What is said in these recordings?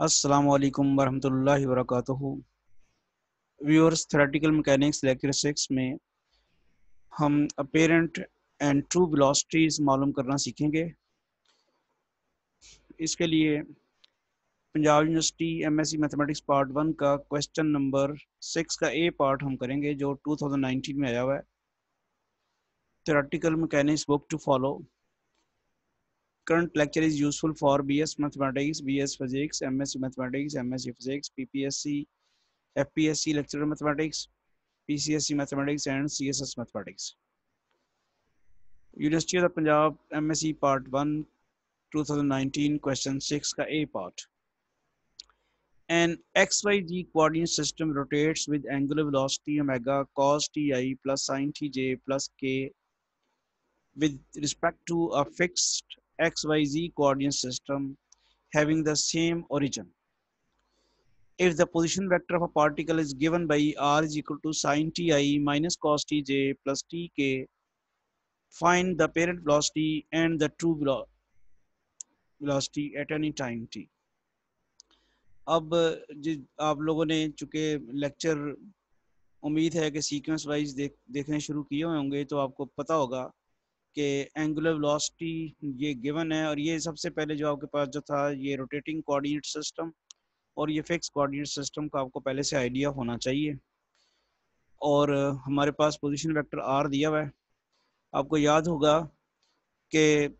अस्सलाम वालेकुम वरहमतुल्लाहि वबरकातुहू। Viewers theoretical mechanics lecture six में हम अपेरेंट एंड ट्रू वेलोसिटीज मालूम करना सीखेंगे। इसके लिए Punjab university MSc mathematics part one का क्वेश्चन नंबर सिक्स का ए पार्ट हम करेंगे, जो 2019 में आया हुआ है। Theoretical mechanics book to follow current lecture is useful for BS Mathematics, BS Physics, MSc Mathematics, MSc Physics, PPSC, FPSC Lecturer Mathematics, PCSC Mathematics and CSS Mathematics. University of Punjab MSc Part 1 2019 question 6 ka A part. An XYZ coordinate system rotates with angular velocity omega cos ti plus sin tj plus k with respect to a fixed xyz coordinate system having the same origin. If the position vector of a particle is given by r is equal to sine ti minus cos tj plus tk, find the parent velocity and the true velo velocity at any time t. अब आप लोगों ने चूँकि lecture उम्मीद है कि sequence wise देख देखने शुरू किए होंगे तो आपको पता होगा कि एंगुलर वेलोसिटी ये गिवन है और ये सबसे पहले जो आपके पास जो था, ये रोटेटिंग कोऑर्डिनेट सिस्टम और ये फिक्स कोऑर्डिनेट सिस्टम का आपको पहले से आइडिया होना चाहिए। और, हमारे पास पोजीशन वेक्टर आर दिया हुआ है। आपको याद होगा कि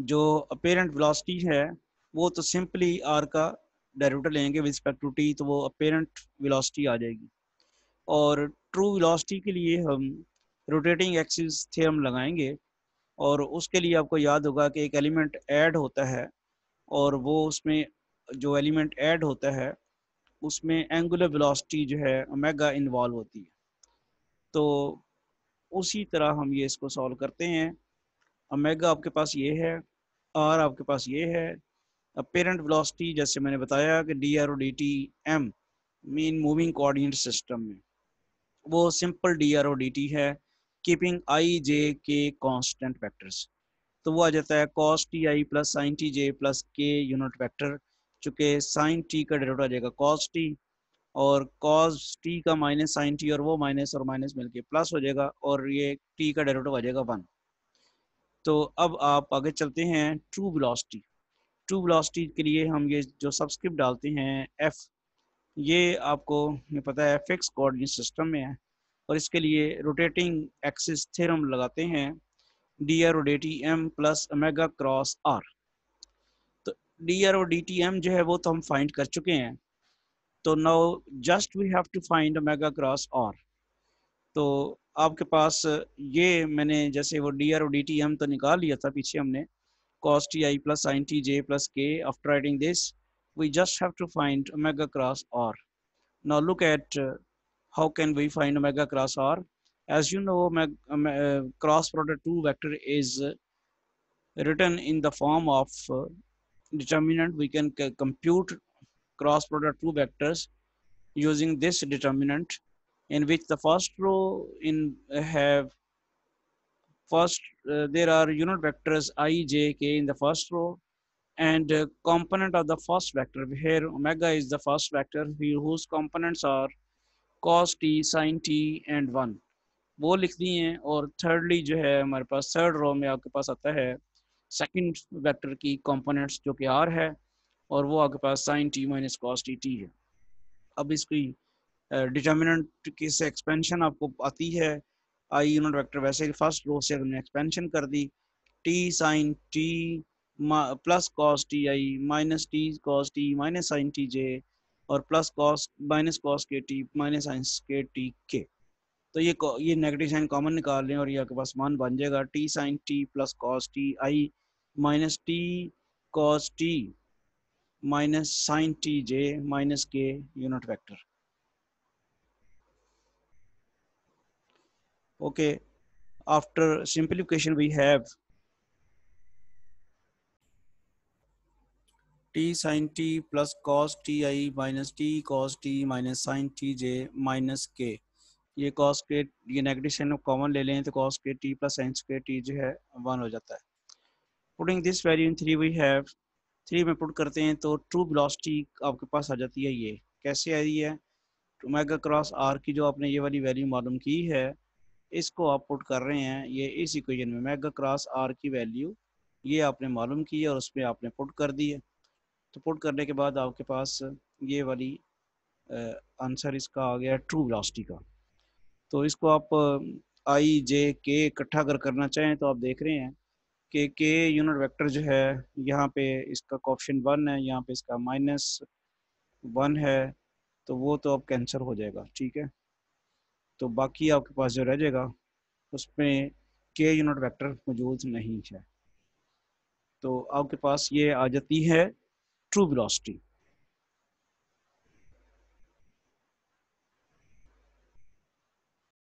जो अपेरेंट वेलोसिटी है, वो तो सिंपली आर का डेरिवेटिव लेंगे विद रिस्पेक्ट टू टी तो वो अपेरेंट वेलोसिटी आ जाएगी। और ट्रू वेलोसिटी के लिए हम रोटेटिंग एक्सिस थ्योरम लगाएँगे और उसके लिए आपको याद होगा कि एक एलिमेंट ऐड होता है और वो उसमें जो एलिमेंट ऐड होता है, उसमें एंगुलर वेलोसिटी जो है ओमेगा इन्वॉल्व होती है। तो उसी तरह हम ये इसको सॉल्व करते हैं। ओमेगा आपके पास ये है आर आपके पास ये है। अपेरेंट वेलोसिटी जैसे मैंने बताया कि D R O D T M mean moving coordinate system में। वो simple D R O D T है। Keeping I J K constant vectors तो वो आ जाता है cos T I plus sine T J plus K unit vector चूँकि sine T का डेरिवेटिव आ जाएगा कॉस टी और कॉस टी का माइनस साइन टी और वो माइनस और माइनस मिलके प्लस हो जाएगा और ये टी का डेरिवेटिव आ जाएगा वन तो अब आप आगे चलते हैं ट्रू वेलोसिटी ट्रू वेलोसिटी के लिए हम ये जो सबस्क्रिप्ट डालते हैं एफ़ ये आपको, ये पता है फिक्स कोऑर्डिनेट सिस्टम में है। और इसके लिए रोटेटिंग एक्सिस थ्योरम लगाते हैं D R O D T M plus omega cross R तो D R O D T M जो है वो तो हम फाइंड कर चुके हैं। तो now just we have to find omega cross R तो आपके पास ये मैंने जैसे वो D R O D T M तो निकाल लिया था पीछे हमने। cos ti plus sin tj plus k after writing this we just have to find omega cross r now look at uh, how can we find omega cross r? As you know uh, cross product 2 vector is uh, written in the form of uh, determinant. We can compute cross product 2 vectors using this determinant in which the first row in have first uh, there are unit vectors i j k in the first row and uh, component of the first vector here omega is the first vector whose components are cos T sine T and one वो लिख दी हैं और thirdly जो है हमारे पास third row में आपके पास आता है सेकंड वेक्टर की कंपोनेंट्स जो कि आर है और वो आपके पास sine T minus cos T T है। अब इसकी डिटर्मिनेंट की से एक्सपेंशन आपको आती है। आई यूनिट वेक्टर वैसे फ़र्स्ट रो से हमने एक्सपेंशन कर दी। T sine T plus cos T I minus T cos T minus sine T J और plus cos minus cos K T minus sines K T K तो ये ये negative sign common निकाल लें और ये आपके पास मान बन जाएगा। T sine T plus cos T I minus T cos T minus sine T J minus K unit vector okay, after simplification we have T sine T plus cos T I minus T cos T minus sine T J minus K ये cos के ये negative sign common ले लें तो cos के T plus sine के T जो है वन हो जाता है। Putting this value in three we have three में पुट करते हैं तो ट्रू वेलोसिटी आपके पास आ जाती है ये। कैसे आ रही है? ओमेगा क्रॉस आर की जो आपने ये वाली वैल्यू मालूम की है, इसको आप पुट कर रहे हैं, ये इस इक्वेशन में मेगा क्रॉस आर की वैल्यू ये आपने मालूम की है और उसमें आपने पुट कर दी है। तो पुट करने के बाद आपके पास ये वाली आंसर इसका आ गया ट्रू वेलोसिटी का। तो इसको आप आई जे के इकट्ठा अगर करना चाहें तो आप देख रहे हैं कि के यूनिट वेक्टर जो है, यहाँ पे इसका ऑप्शन वन है, यहाँ पे इसका माइनस वन है तो वो तो अब कैंसर हो जाएगा, ठीक है? तो बाकी आपके पास जो रह जाएगा, उसमें के यूनिट वेक्टर मौजूद नहीं है। तो आपके पास ये आ जाती है ट्रू वेलोसिटी